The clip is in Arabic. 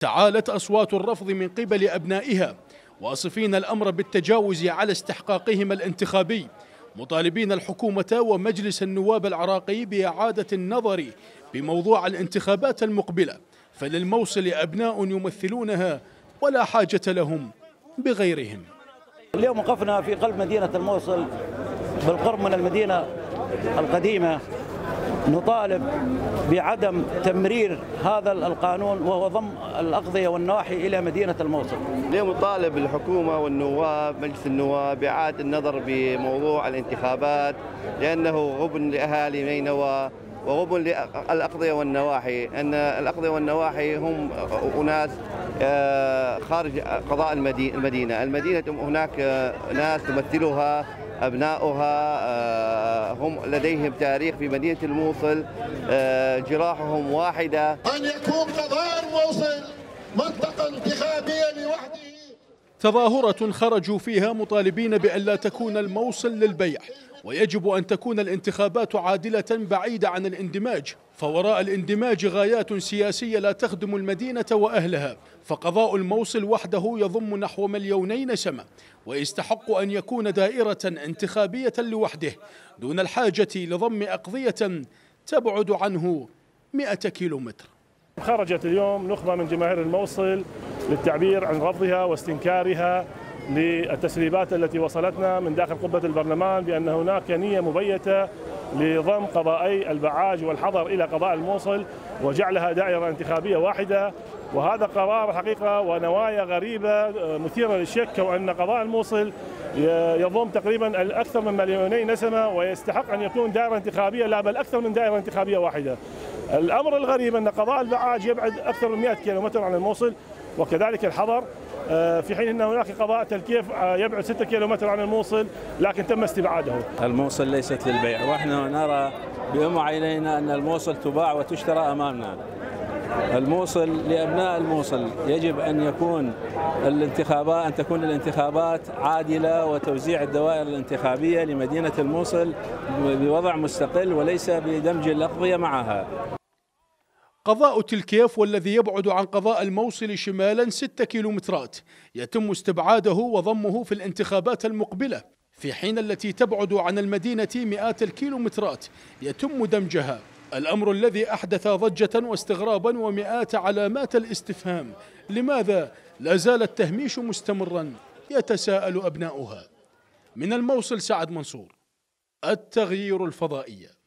تعالت أصوات الرفض من قبل أبنائها واصفين الأمر بالتجاوز على استحقاقهم الانتخابي. مطالبين الحكومة ومجلس النواب العراقي بإعادة النظر بموضوع الانتخابات المقبلة فللموصل أبناء يمثلونها ولا حاجة لهم بغيرهم. اليوم وقفنا في قلب مدينة الموصل بالقرب من المدينة القديمة. نطالب بعدم تمرير هذا القانون وهو ضم الأقضية والنواحي إلى مدينة الموصل. اليوم نطالب الحكومة والنواب مجلس النواب بإعادة النظر بموضوع الانتخابات لأنه غبن لأهالي نينوى وغبن للأقضية والنواحي أن الأقضية والنواحي هم أناس آه، خارج قضاء المدينة. المدينة هناك ناس تمثلها أبناؤها آه، هم لديهم تاريخ في مدينة الموصل آه، جراحهم واحدة. أن يكون قضاء الموصل منطقة انتخابية لوحده. تظاهرة خرجوا فيها مطالبين بأن لا تكون الموصل للبيع ويجب أن تكون الانتخابات عادلة بعيدة عن الاندماج. فوراء الاندماج غايات سياسية لا تخدم المدينة وأهلها فقضاء الموصل وحده يضم نحو مليوني نسمة ويستحق أن يكون دائرة انتخابية لوحده دون الحاجة لضم أقضية تبعد عنه مئة كيلومتر. خرجت اليوم نخبة من جماهير الموصل للتعبير عن رفضها واستنكارها للتسريبات التي وصلتنا من داخل قبة البرلمان بأن هناك نية مبيتة لضم قضائي البعاج والحضر إلى قضاء الموصل وجعلها دائرة انتخابية واحدة. وهذا قرار حقيقة ونوايا غريبة مثيرة للشك وأن قضاء الموصل يضم تقريبا أكثر من مليوني نسمة ويستحق أن يكون دائرة انتخابية لا بل أكثر من دائرة انتخابية واحدة. الأمر الغريب أن قضاء البعاج يبعد أكثر من 100 كيلومتر عن الموصل وكذلك الحضر. آه، في حين إن هناك قضاء تلكيف آه، يبعد 6 كيلومتر عن الموصل لكن تم استبعاده. الموصل ليست للبيع ونحن نرى بأم عينينا أن الموصل تباع وتشترى أمامنا. الموصل لأبناء الموصل يجب أن يكون الانتخابات أن تكون الانتخابات عادلة وتوزيع الدوائر الانتخابية لمدينة الموصل بوضع مستقل وليس بدمج الأقضية معها. قضاء تلكيف والذي يبعد عن قضاء الموصل شمالا ستة كيلومترات يتم استبعاده وضمه في الانتخابات المقبلة في حين التي تبعد عن المدينة مئات الكيلومترات يتم دمجها. الأمر الذي أحدث ضجة واستغرابا ومئات علامات الاستفهام. لماذا لا زال التهميش مستمرا؟ يتساءل أبناؤها. من الموصل سعد منصور التغيير الفضائية.